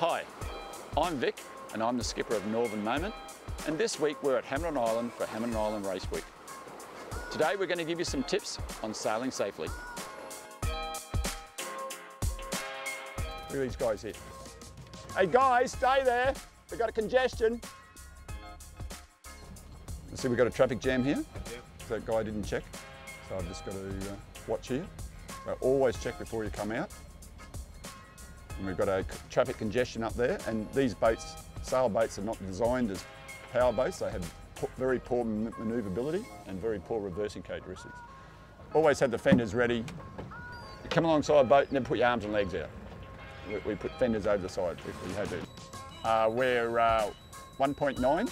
Hi, I'm Vic and I'm the skipper of Northern Moment and this week we're at Hamilton Island for Hamilton Island Race Week. Today we're going to give you some tips on sailing safely. Look at these guys here. Hey guys, stay there. We've got a congestion. See, we've got a traffic jam here. Yep. That guy didn't check, so I've just got to uh, watch here. So always check before you come out. And we've got a traffic congestion up there, and these boats, sail boats, are not designed as power boats. They have very poor manoeuvrability and very poor reversing characteristics. Always have the fenders ready. You come alongside a boat, and then put your arms and legs out. We, we put fenders over the side if we have to. Uh, we're uh, 1.9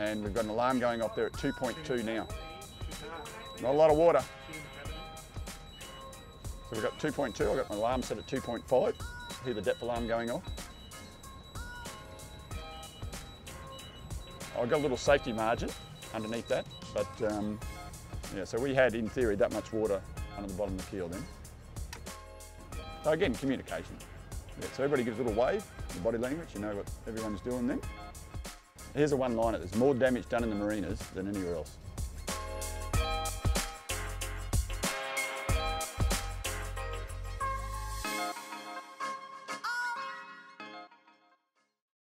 and we've got an alarm going off there at 2.2 now. Not a lot of water. So we've got 2.2, I've got my alarm set at 2.5. Hear the depth alarm going off. I've got a little safety margin underneath that, but um, yeah, so we had in theory that much water under the bottom of the keel then. So again, communication. Yeah, so everybody gives a little wave, the body language, you know what everyone's doing then. Here's a one-liner, there's more damage done in the marinas than anywhere else.